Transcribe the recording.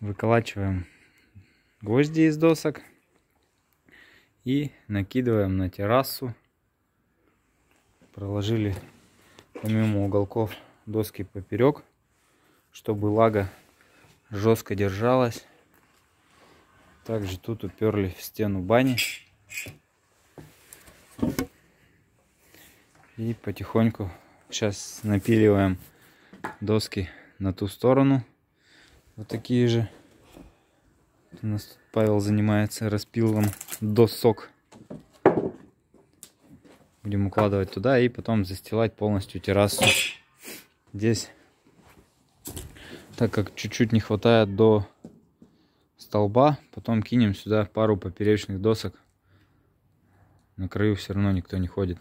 Выколачиваем гвозди из досок и накидываем на террасу. Проложили помимо уголков доски поперек, чтобы лага жестко держалась. Также тут уперли в стену бани. И потихоньку сейчас напиливаем доски на ту сторону. Вот такие же. У нас Павел занимается распилом досок. Будем укладывать туда и потом застилать полностью террасу. Здесь, так как чуть-чуть не хватает до столба, потом кинем сюда пару поперечных досок. На краю все равно никто не ходит.